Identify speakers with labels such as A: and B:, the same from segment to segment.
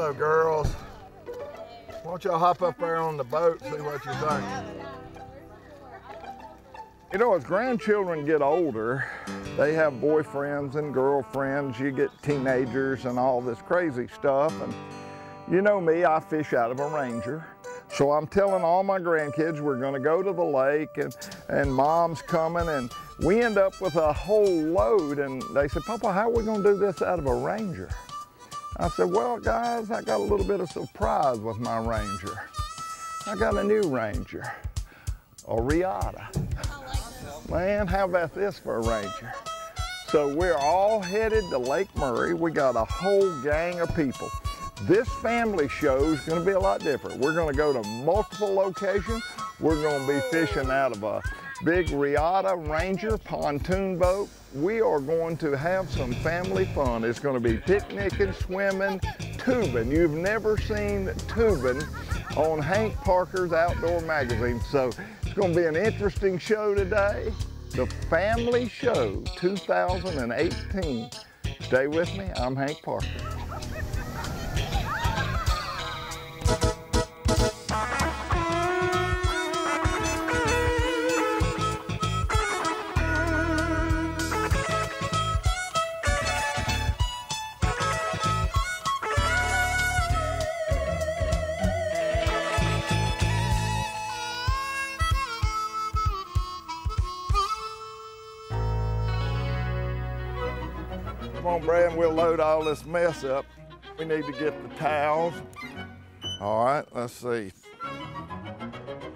A: Hello, girls. Why don't y'all hop up there on the boat, see what you think? You know, as grandchildren get older, they have boyfriends and girlfriends. You get teenagers and all this crazy stuff. And you know me, I fish out of a Ranger. So I'm telling all my grandkids we're gonna go to the lake and, and mom's coming and we end up with a whole load and they said, Papa, how are we gonna do this out of a Ranger? I said, well, guys, I got a little bit of surprise with my Ranger. I got a new Ranger, a Riata. Man, how about this for a Ranger? So we're all headed to Lake Murray. We got a whole gang of people. This family show is going to be a lot different. We're going to go to multiple locations. We're going to be fishing out of a big Riata Ranger pontoon boat. We are going to have some family fun. It's going to be picnicking, swimming, tubing. You've never seen tubing on Hank Parker's Outdoor Magazine. So it's going to be an interesting show today. The Family Show 2018. Stay with me. I'm Hank Parker. Come on, Brad, we'll load all this mess up. We need to get the towels. All right, let's see.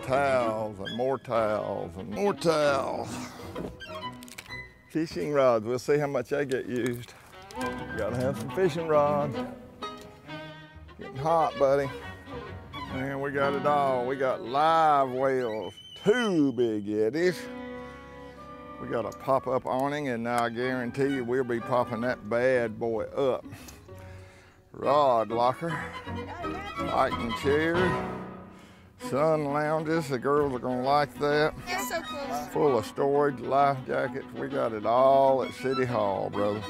A: Towels and more towels and more towels. Fishing rods, we'll see how much they get used. Gotta have some fishing rods. Getting hot, buddy. And we got it all. We got live wells, two big eddies. We got a pop-up awning, and I guarantee you we'll be popping that bad boy up. Rod locker, lighting chair, sun lounges. The girls are gonna like that.
B: It's so close.
A: Full of storage, life jackets. We got it all at City Hall, brother.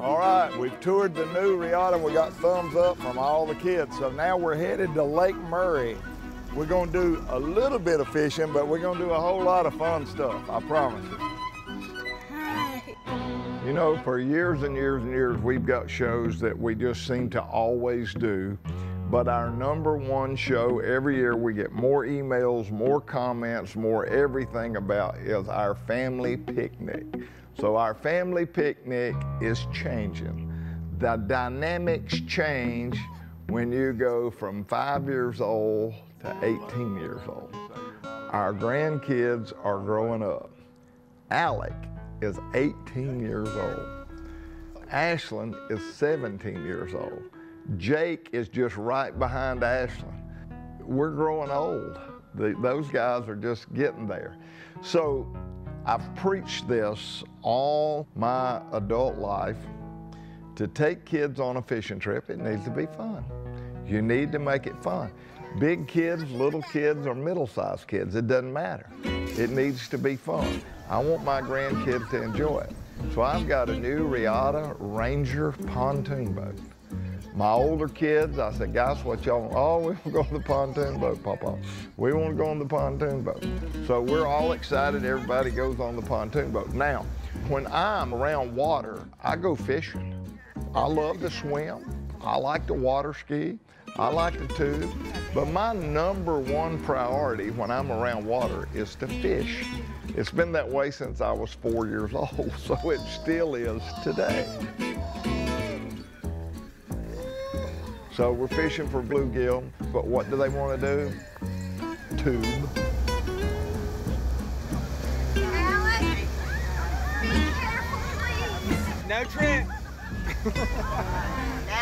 A: All right, we've toured the new Riata. We got thumbs up from all the kids. So now we're headed to Lake Murray. We're gonna do a little bit of fishing, but we're gonna do a whole lot of fun stuff, I promise you.
B: Hi.
A: You know, for years and years and years, we've got shows that we just seem to always do. But our number one show every year, we get more emails, more comments, more everything about is our family picnic. So our family picnic is changing. The dynamics change when you go from five years old to 18 years old. Our grandkids are growing up. Alec is 18 years old. Ashlyn is 17 years old. Jake is just right behind Ashlyn. We're growing old. The, those guys are just getting there. So I've preached this all my adult life. To take kids on a fishing trip, it needs to be fun. You need to make it fun. Big kids, little kids, or middle-sized kids, it doesn't matter. It needs to be fun. I want my grandkids to enjoy it. So I've got a new Riata Ranger pontoon boat. My older kids, I said, guys, what y'all want? Oh, we want to go on the pontoon boat, Papa. We want to go on the pontoon boat. So we're all excited. Everybody goes on the pontoon boat. Now, when I'm around water, I go fishing. I love to swim. I like to water ski. I like to tube. But my number one priority when I'm around water is to fish. It's been that way since I was four years old, so it still is today. So we're fishing for bluegill, but what do they want to do? Tube.
B: Alex, be careful, please.
C: No Trent.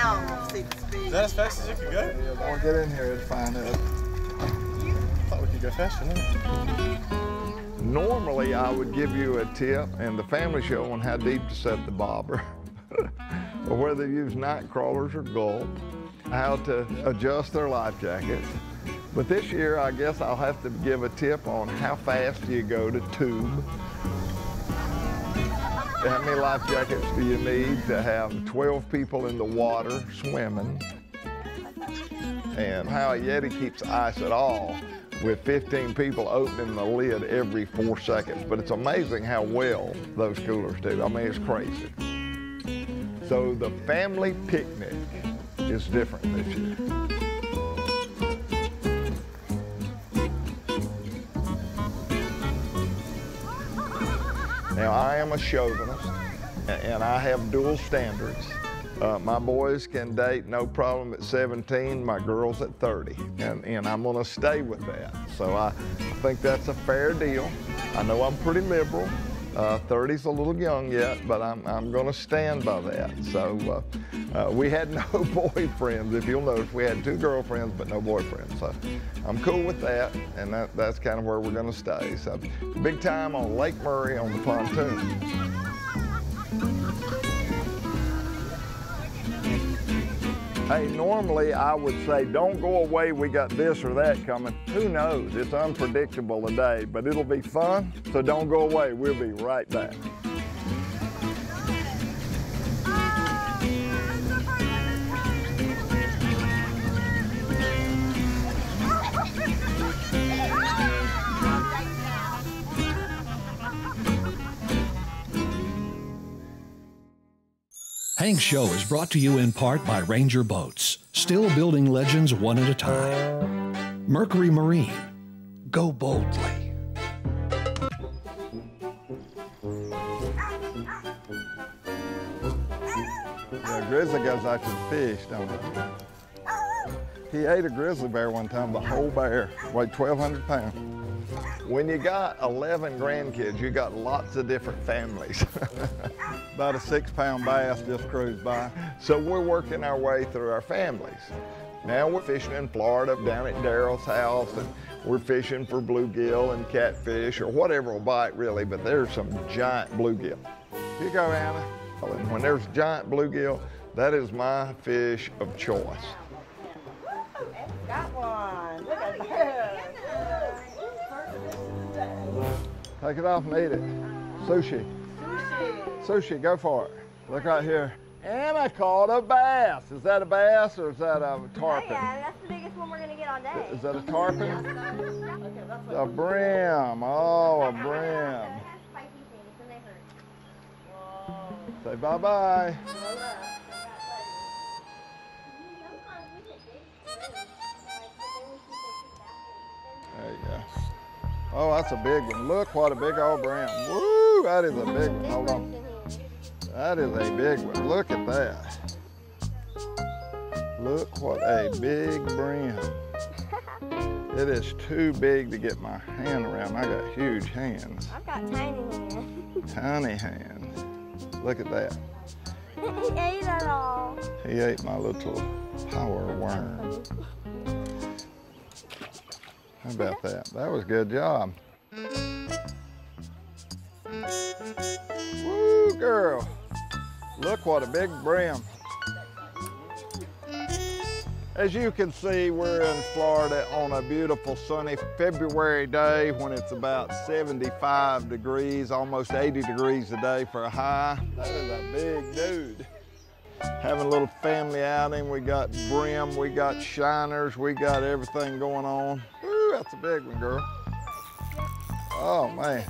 B: Now we'll see the speed.
C: Is that as fast as you could go?
A: Yeah, we'll get in here and find out.
C: I thought we could go faster now.
A: Normally, I would give you a tip and the family show on how deep to set the bobber, or whether you use night crawlers or gulp, how to adjust their life jackets. But this year, I guess I'll have to give a tip on how fast you go to tube. How many life jackets do you need to have 12 people in the water swimming? And how a Yeti keeps ice at all with 15 people opening the lid every four seconds. But it's amazing how well those coolers do. I mean, it's crazy. So the family picnic is different this year. Now, I am a chauvinist, and I have dual standards. Uh, my boys can date no problem at 17, my girls at 30, and, and I'm gonna stay with that. So I, I think that's a fair deal. I know I'm pretty liberal. Uh, 30's a little young yet, but I'm, I'm gonna stand by that. So uh, uh, we had no boyfriends. If you'll notice, we had two girlfriends, but no boyfriends. So I'm cool with that, and that, that's kind of where we're gonna stay. So big time on Lake Murray on the pontoon. Hey, normally I would say, don't go away, we got this or that coming. Who knows? It's unpredictable today, but it'll be fun, so don't go away. We'll be right back.
D: Hank's Show is brought to you in part by Ranger Boats, still building legends one at a time. Mercury Marine, go boldly.
A: The grizzly goes after the fish, don't he? He ate a grizzly bear one time, the whole bear, weighed 1,200 pounds. When you got 11 grandkids, you got lots of different families. About a six pound bass just cruised by. So we're working our way through our families. Now we're fishing in Florida down at Daryl's house and we're fishing for bluegill and catfish or whatever will bite really, but there's some giant bluegill. Here you go, Anna. And when there's giant bluegill, that is my fish of choice.
B: Got one.
A: Take it off and eat it. Sushi. Sushi, Sushi, go for it. Look right here. And I caught a bass. Is that a bass or is that a tarpon?
B: Yeah, that's the biggest one we're gonna get all day.
A: Is that a tarpon? A brim. Oh, a brim.
B: It has spiky things and they hurt.
A: Say bye-bye. There you go. Oh, that's a big one. Look what a big old brim. Woo, that is a big one. Hold on. That is a big one. Look at that. Look what a big brim. It is too big to get my hand around. I got huge hands,
B: I've got tiny hands.
A: tiny hands. Look at that.
B: he ate it all.
A: He ate my little power worm. How about that? That was a good job. Woo, girl. Look what a big brim. As you can see, we're in Florida on a beautiful sunny February day when it's about 75 degrees, almost 80 degrees a day for a high. That is a big dude. Having a little family outing. We got brim, we got shiners, we got everything going on. That's a big one, girl. Oh, man.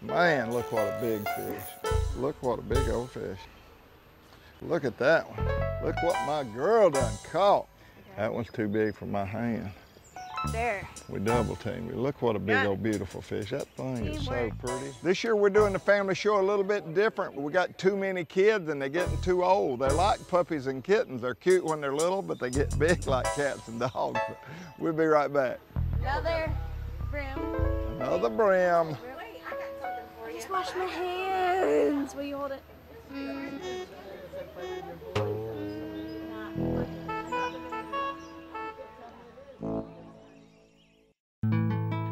A: Man, look what a big fish. Look what a big old fish. Look at that one. Look what my girl done caught. That one's too big for my hand.
B: There.
A: We double teamed it. Look what a big old beautiful fish. That thing is so pretty. This year we're doing the family show a little bit different. We got too many kids and they're getting too old. They're like puppies and kittens. They're cute when they're little, but they get big like cats and dogs. But We'll be right back.
B: Another brim.
A: Another brim.
B: I got something for you. just washed my hands. Will you hold it? Mm-hmm.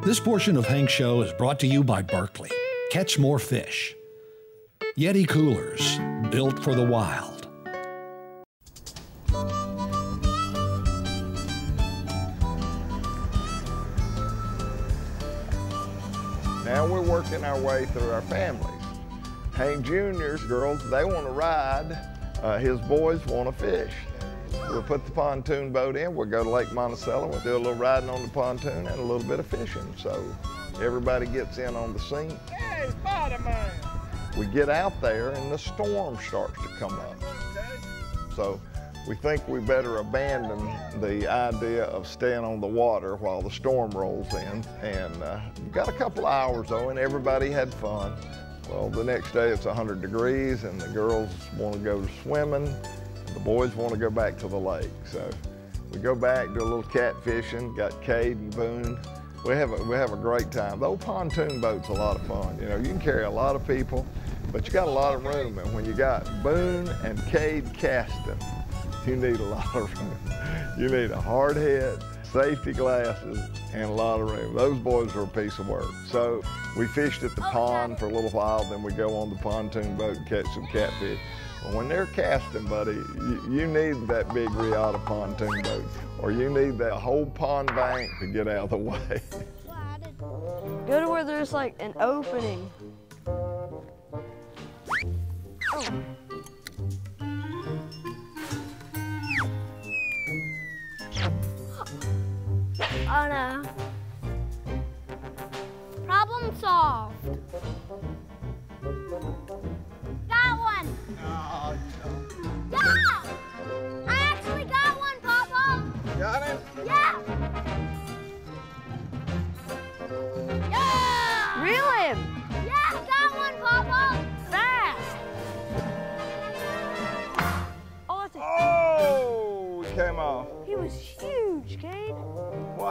D: This portion of Hank's Show is brought to you by Berkley. Catch more fish. Yeti Coolers, built for the wild.
A: Now we're working our way through our families. Hank Jr.'s girls, they want to ride. Uh, his boys want to fish. We'll put the pontoon boat in. We'll go to Lake Monticello. We'll do a little riding on the pontoon and a little bit of fishing. So everybody gets in on the scene.
C: Hey, Spider-Man!
A: We get out there and the storm starts to come up. So we think we better abandon the idea of staying on the water while the storm rolls in. And uh, we've got a couple hours though, and everybody had fun. Well, the next day it's 100 degrees, and the girls want to go swimming. The boys want to go back to the lake. So we go back, do a little catfishing, got Cade and Boone. We have, a, we have a great time. The old pontoon boat's a lot of fun. You know, you can carry a lot of people, but you got a lot of room. And when you got Boone and Cade casting, you need a lot of room. You need a hard head, safety glasses, and a lot of room. Those boys are a piece of work. So we fished at the pond for a little while, then we go on the pontoon boat and catch some catfish. But when they're casting, buddy, you, you need that big Riata pontoon boat, or you need that whole pond bank to get out of the way.
E: Go to where there's like an opening.
B: Oh, oh no. Problem solved.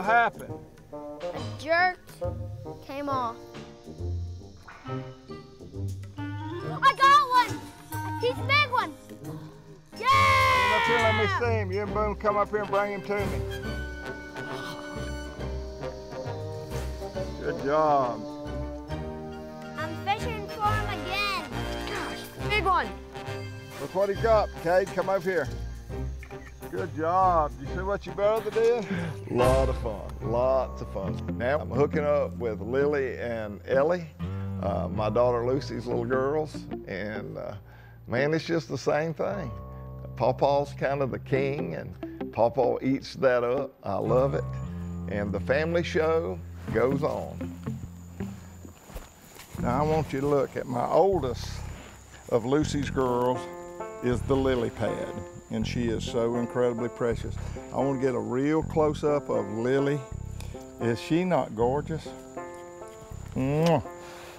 C: What happened?
B: Jerked. Came off. I got one. He's a big one.
C: Come up here, let me see him. You and Boone come up here and bring him to me. Good job.
B: I'm fishing for him again.
E: Gosh, Big one.
C: Look what he got. Cade, come over here. Good job. You see what your brother did?
A: Lot of fun, lots of fun. Now I'm hooking up with Lily and Ellie, uh, my daughter Lucy's little girls, and uh, man, it's just the same thing. Pawpaw's kind of the king, and Pawpaw eats that up. I love it, and the family show goes on.
C: Now I want you to look at my oldest of Lucy's girls is the lily pad, and she is so incredibly precious. I want to get a real close up of Lily. Is she not gorgeous? Mwah.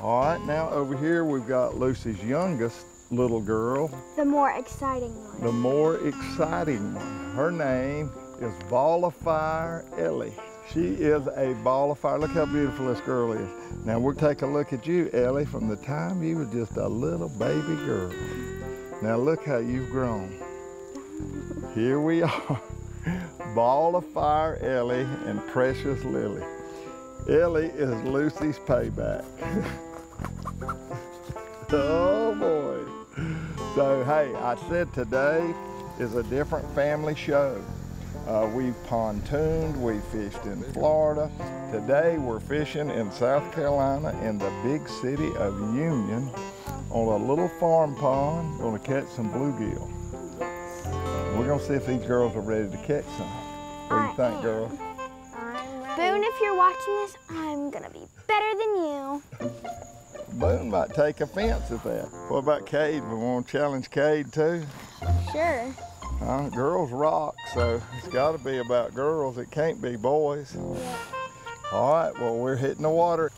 C: All right, now over here we've got Lucy's youngest little girl,
B: The more exciting one.
C: the more exciting one. Her name is Ball of Fire Ellie. She is a ball of fire. Look how beautiful this girl is. Now we'll take a look at you, Ellie, from the time you were just a little baby girl. Now look how you've grown. Here we are. Ball of Fire Ellie and Precious Lily. Ellie is Lucy's payback. oh boy. So, hey, I said today is a different family show. Uh, we've pontooned, we fished in Florida. Today we're fishing in South Carolina in the big city of Union on a little farm pond, gonna catch some bluegill. We're gonna see if these girls are ready to catch some. What do you think, girls?
B: Boone, if you're watching this, I'm gonna be better than you.
C: Boone might take offense at that. What about Cade? We want to challenge Cade too?
B: Sure.
C: Huh? Girls rock, so it's got to be about girls. It can't be boys. Yeah. All right, well, we're hitting the water.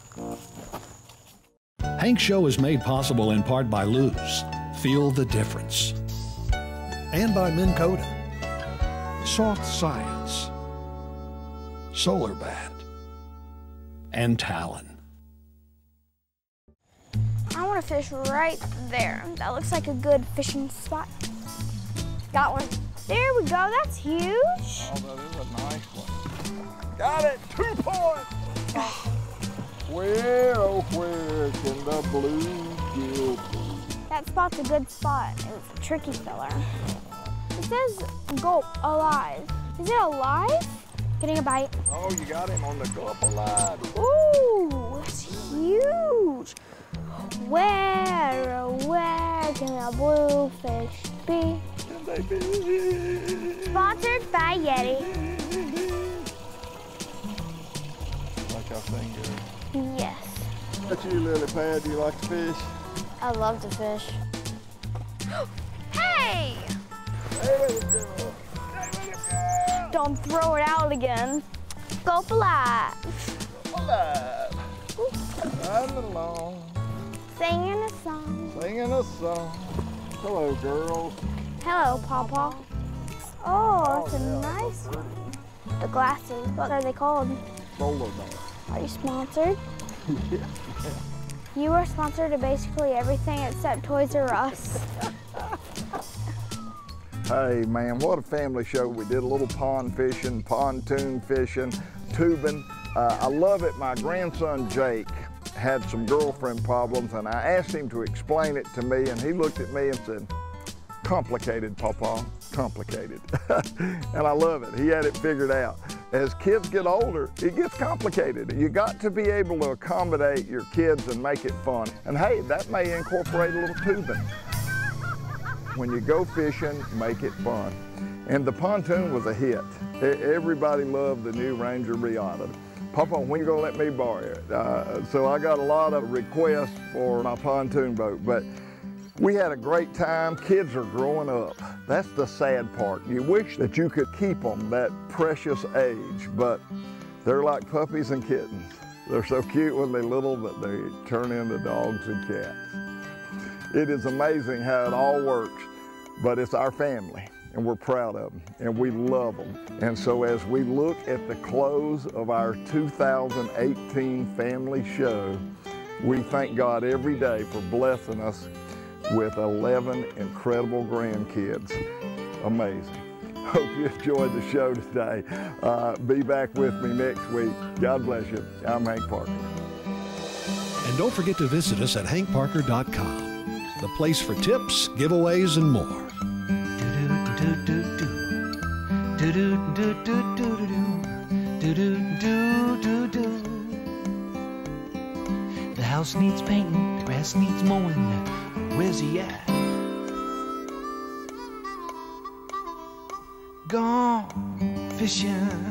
D: Hank Show is made possible in part by Lew's. Feel the difference. And by Minn Kota. Soft Science. Solar Bat. And Talon.
B: I want to fish right there. That looks like a good fishing spot. Got one. There we go. That's huge.
C: Oh, that is a nice one. Got it, two points. Oh, Where, oh, where can the bluegill be?
B: That spot's a good spot. It's a tricky filler. It says gulp alive. Is it alive? Getting a bite.
C: Oh, you got him on the gulp alive.
B: Ooh, that's huge. Where, oh, where can a bluefish be? Sponsored by Yeti.
C: Like sing good.
B: Yes.
C: What you, Lily Pad? Do you like to fish?
E: I love to fish.
B: Hey!
C: Hey, little girl.
B: Don't throw it out again. Go for life.
C: Alive. Riding along,
B: Singing a song.
C: singing a song. Hello, girls.
B: Hello, Papa. Oh, that's a nice one. The glasses, what are they called?
C: Roller dog.
B: Are you sponsored? You are sponsored to basically everything except Toys R Us.
A: Hey man, what a family show. We did a little pond fishing, pontoon fishing, tubing. Uh, I love it. My grandson Jake had some girlfriend problems and I asked him to explain it to me and he looked at me and said, complicated, Papa, complicated. and I love it. He had it figured out. As kids get older, it gets complicated. You got to be able to accommodate your kids and make it fun. And hey, that may incorporate a little tubing. When you go fishing, make it fun. And the pontoon was a hit. Everybody loved the new Ranger Riata. Papa, when you gonna let me borrow it? Uh, so I got a lot of requests for my pontoon boat, but we had a great time. Kids are growing up. That's the sad part. You wish that you could keep them that precious age, but they're like puppies and kittens. They're so cute when they're little, but they turn into dogs and cats. It is amazing how it all works, but it's our family and we're proud of them and we love them. And so as we look at the close of our 2018 family show, we thank God every day for blessing us with 11 incredible grandkids. Amazing. Hope you enjoyed the show today. Uh, be back with me next week. God bless you. I'm Hank Parker.
D: And don't forget to visit us at hankparker.com, the place for tips, giveaways, and more.
F: The house needs painting, the grass needs mowing. Where's he at? Gone fishing.